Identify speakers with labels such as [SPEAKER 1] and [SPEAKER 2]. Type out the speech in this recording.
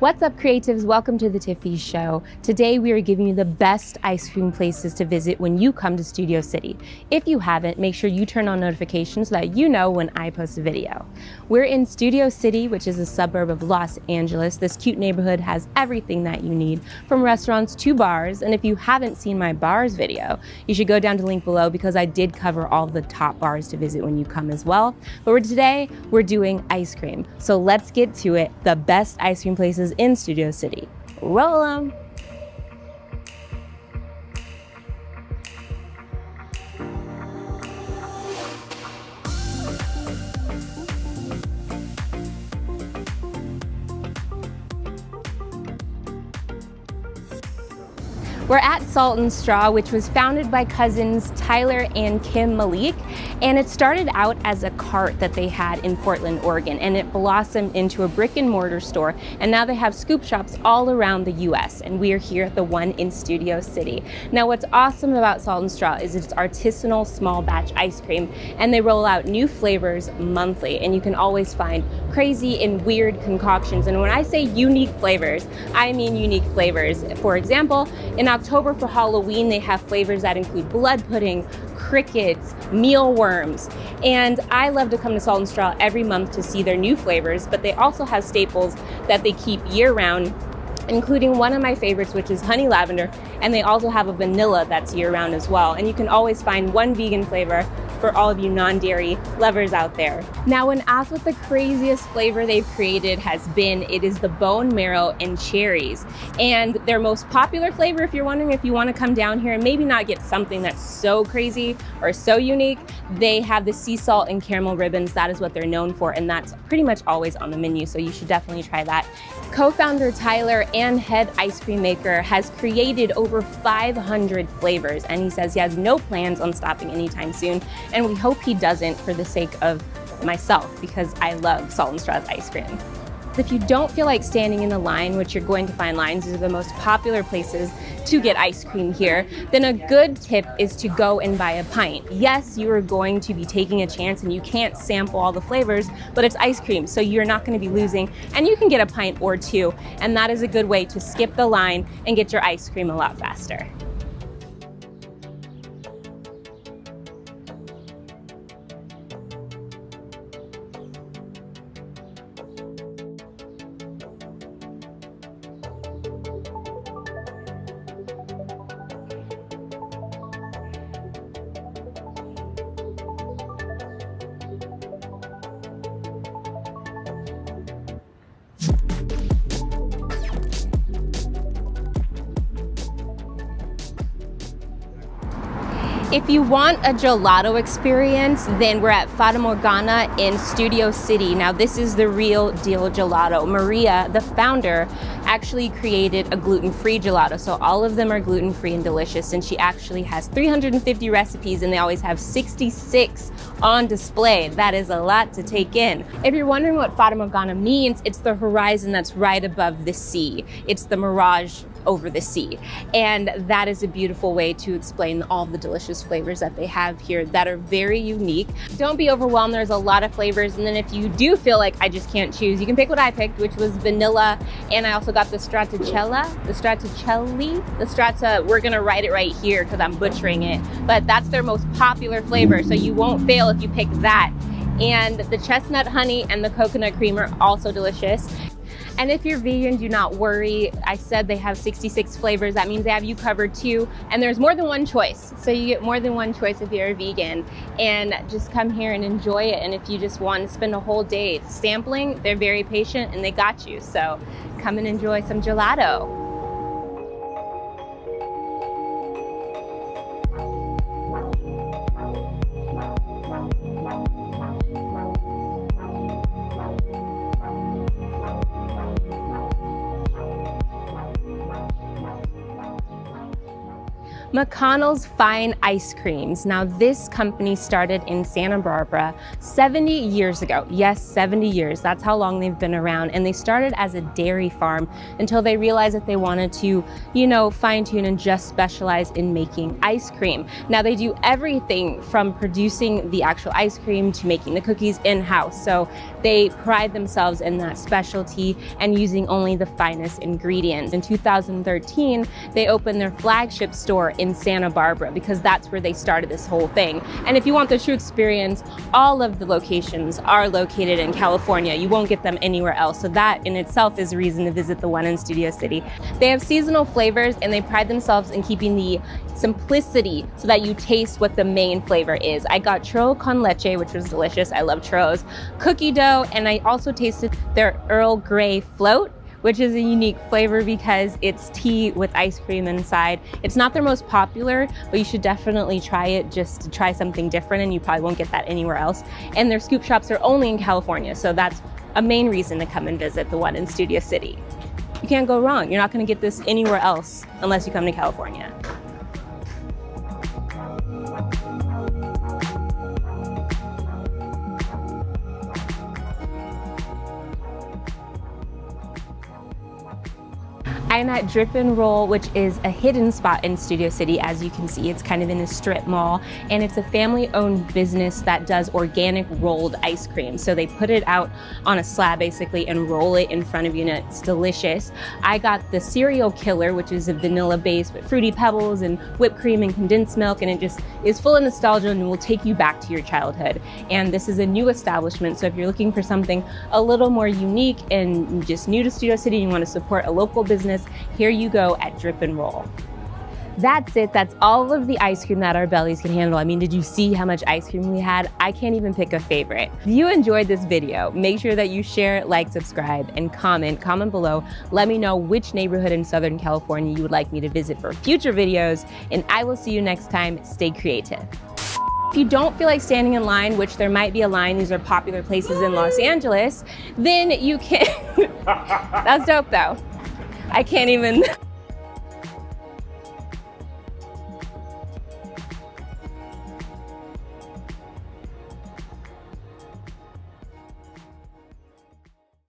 [SPEAKER 1] What's up, creatives? Welcome to the Tiffy Show. Today, we are giving you the best ice cream places to visit when you come to Studio City. If you haven't, make sure you turn on notifications so that you know when I post a video. We're in Studio City, which is a suburb of Los Angeles. This cute neighborhood has everything that you need, from restaurants to bars. And if you haven't seen my bars video, you should go down to the link below because I did cover all the top bars to visit when you come as well. But today, we're doing ice cream. So let's get to it. The best ice cream places in Studio City. Roll them! We're at Salt and Straw, which was founded by cousins Tyler and Kim Malek. And it started out as a cart that they had in Portland, Oregon, and it blossomed into a brick and mortar store. And now they have scoop shops all around the US. And we are here at the one in Studio City. Now, what's awesome about Salt and Straw is it's artisanal small batch ice cream, and they roll out new flavors monthly. And you can always find crazy and weird concoctions. And when I say unique flavors, I mean unique flavors. For example, in October for Halloween, they have flavors that include blood pudding, crickets, mealworms. And I love to come to Salt and Straw every month to see their new flavors, but they also have staples that they keep year round including one of my favorites, which is honey lavender, and they also have a vanilla that's year round as well. And you can always find one vegan flavor for all of you non-dairy lovers out there. Now, when asked what the craziest flavor they've created has been, it is the bone marrow and cherries. And their most popular flavor, if you're wondering if you wanna come down here and maybe not get something that's so crazy or so unique, they have the sea salt and caramel ribbons. That is what they're known for, and that's pretty much always on the menu, so you should definitely try that. Co-founder Tyler and head ice cream maker has created over 500 flavors, and he says he has no plans on stopping anytime soon and we hope he doesn't for the sake of myself because I love Salt and Straw's ice cream. If you don't feel like standing in the line, which you're going to find lines are the most popular places to get ice cream here, then a good tip is to go and buy a pint. Yes, you are going to be taking a chance and you can't sample all the flavors, but it's ice cream, so you're not going to be losing and you can get a pint or two, and that is a good way to skip the line and get your ice cream a lot faster. If you want a gelato experience, then we're at Fata Morgana in Studio City. Now this is the real deal gelato. Maria, the founder, actually created a gluten-free gelato. So all of them are gluten-free and delicious. And she actually has 350 recipes and they always have 66 on display. That is a lot to take in. If you're wondering what Fata Morgana means, it's the horizon that's right above the sea. It's the mirage over the sea. And that is a beautiful way to explain all the delicious flavors that they have here that are very unique. Don't be overwhelmed, there's a lot of flavors. And then if you do feel like I just can't choose, you can pick what I picked, which was vanilla. And I also got the Stracciatella, the Stracciatelli, the Strata, we're gonna write it right here because I'm butchering it. But that's their most popular flavor. So you won't fail if you pick that. And the chestnut honey and the coconut cream are also delicious. And if you're vegan, do not worry. I said they have 66 flavors. That means they have you covered too. And there's more than one choice. So you get more than one choice if you're a vegan. And just come here and enjoy it. And if you just want to spend a whole day sampling, they're very patient and they got you. So come and enjoy some gelato. McConnell's Fine Ice Creams. Now, this company started in Santa Barbara 70 years ago. Yes, 70 years. That's how long they've been around. And they started as a dairy farm until they realized that they wanted to, you know, fine tune and just specialize in making ice cream. Now, they do everything from producing the actual ice cream to making the cookies in house. So they pride themselves in that specialty and using only the finest ingredients. In 2013, they opened their flagship store in Santa Barbara because that's where they started this whole thing. And if you want the true experience, all of the locations are located in California. You won't get them anywhere else. So that in itself is a reason to visit the one in Studio City. They have seasonal flavors and they pride themselves in keeping the simplicity so that you taste what the main flavor is. I got churro con leche, which was delicious. I love churros. Cookie dough, and I also tasted their Earl Grey float which is a unique flavor because it's tea with ice cream inside. It's not their most popular, but you should definitely try it just to try something different and you probably won't get that anywhere else. And their scoop shops are only in California, so that's a main reason to come and visit the one in Studio City. You can't go wrong. You're not gonna get this anywhere else unless you come to California. I'm at Drip and Roll, which is a hidden spot in Studio City. As you can see, it's kind of in a strip mall, and it's a family-owned business that does organic rolled ice cream. So they put it out on a slab basically and roll it in front of you, and it's delicious. I got the cereal killer, which is a vanilla base with fruity pebbles and whipped cream and condensed milk, and it just is full of nostalgia and will take you back to your childhood. And this is a new establishment, so if you're looking for something a little more unique and just new to Studio City you want to support a local business, here you go at Drip and Roll. That's it. That's all of the ice cream that our bellies can handle. I mean, did you see how much ice cream we had? I can't even pick a favorite. If you enjoyed this video, make sure that you share, like, subscribe, and comment. Comment below. Let me know which neighborhood in Southern California you would like me to visit for future videos, and I will see you next time. Stay creative. If you don't feel like standing in line, which there might be a line, these are popular places in Los Angeles, then you can. That's dope though. I can't even.